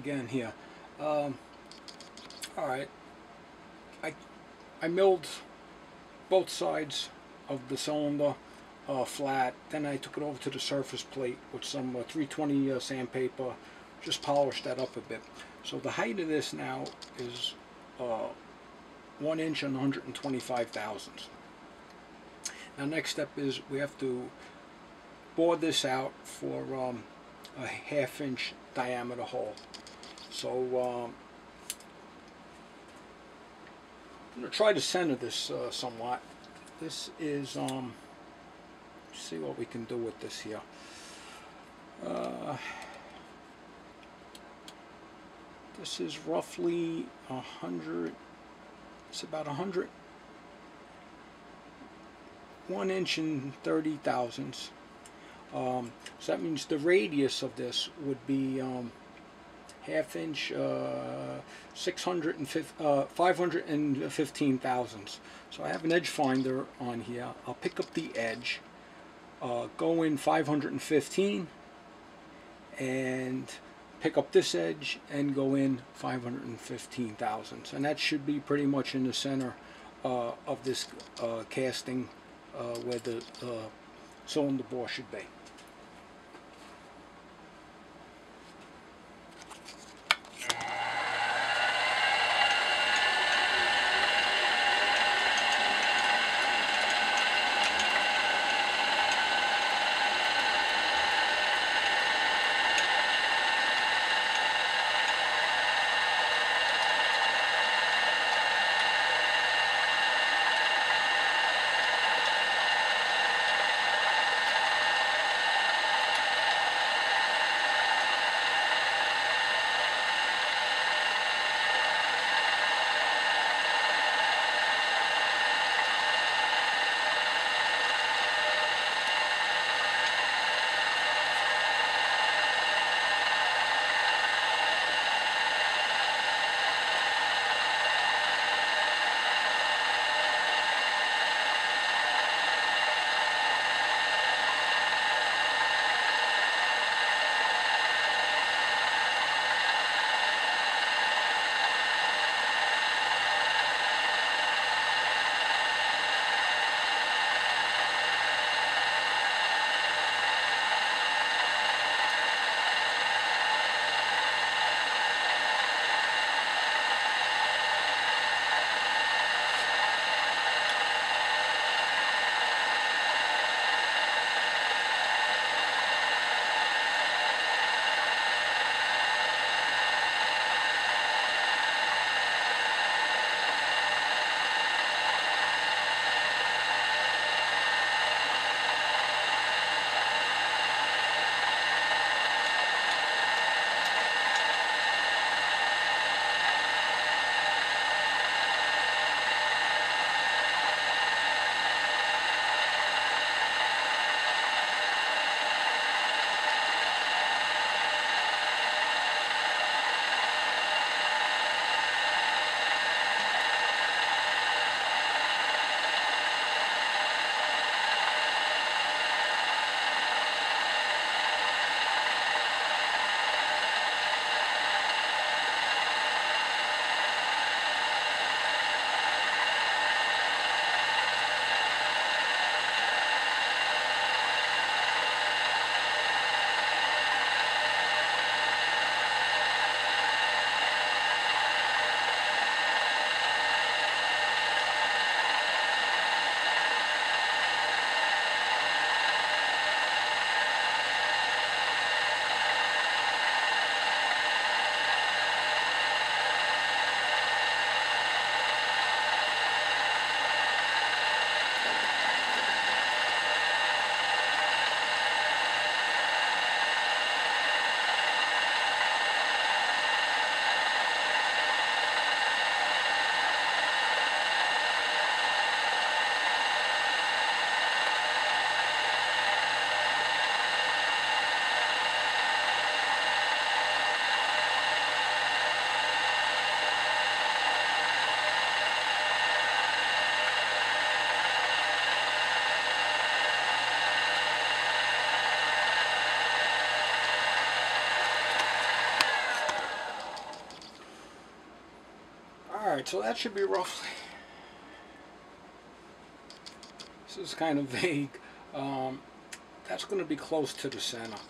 again here. Um, all right. I I milled both sides of the cylinder uh, flat. Then I took it over to the surface plate with some uh, 320 uh, sandpaper. Just polished that up a bit. So the height of this now is uh, one inch and 125 thousandths. Now next step is we have to bore this out for um, a half inch diameter hole. So um, I'm going to try to center this uh, somewhat. This is, um, see what we can do with this here. Uh, this is roughly a hundred, it's about a hundred, one inch and 30 thousandths. Um, so that means the radius of this would be um, half inch, uh, 650, uh, 515 thousandths. So I have an edge finder on here. I'll pick up the edge, uh, go in 515, and pick up this edge and go in 515 thousandths. And that should be pretty much in the center uh, of this uh, casting uh, where the cylinder bore should be. Alright, so that should be roughly. This is kind of vague. Um, that's going to be close to the center.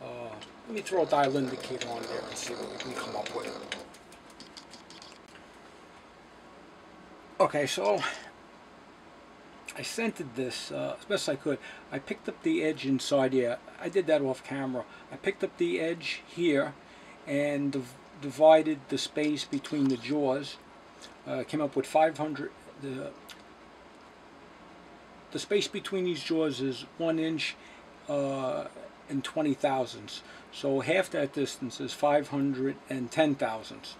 Uh, let me throw a dial indicator on there and see what we can come up with. Okay, so I centered this uh, as best I could. I picked up the edge inside here. I did that off camera. I picked up the edge here and div divided the space between the jaws. Uh, came up with 500. The the space between these jaws is one inch uh, and 20 thousandths. So half that distance is 510 thousandths.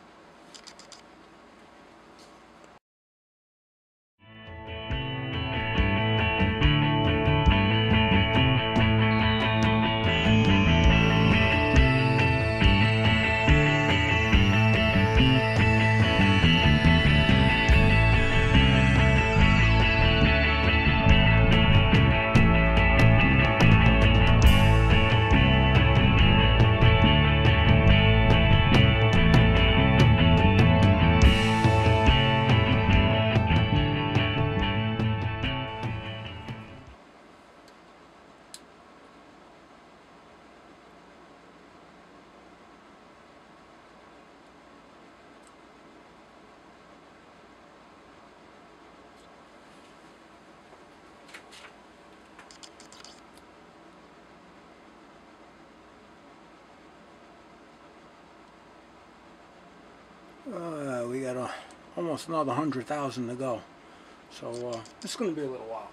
Uh, we got almost another hundred thousand to go. So uh, it's going to be a little while.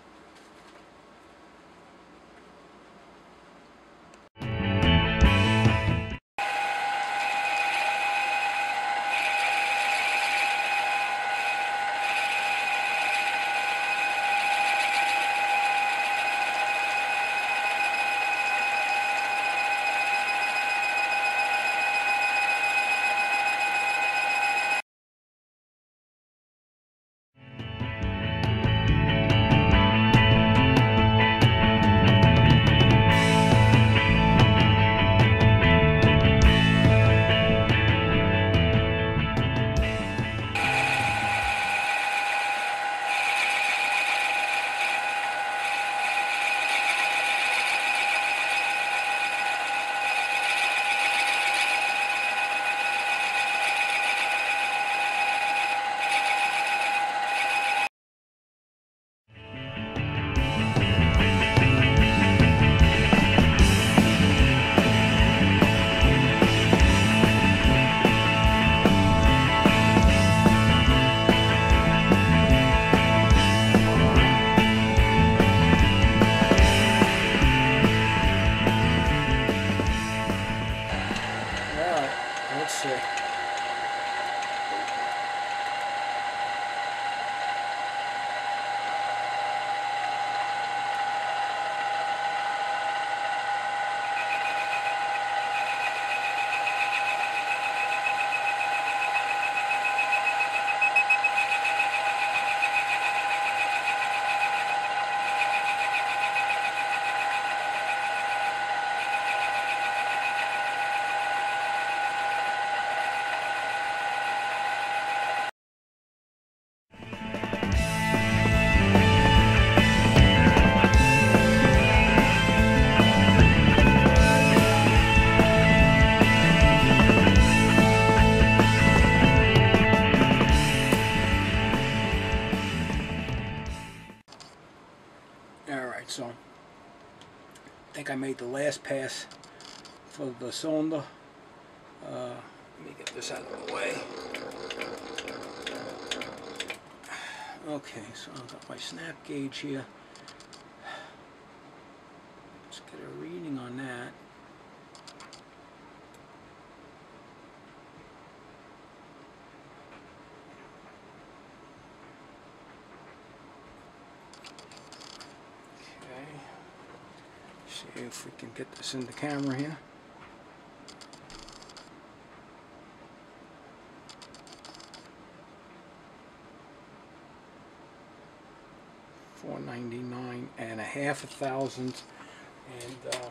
So I think I made the last pass for the cylinder. Uh, let me get this out of the way. Okay, so I've got my snap gauge here. Let's get a reading on that. Okay. See if we can get this in the camera here. Four ninety nine and a half a thousand, and uh,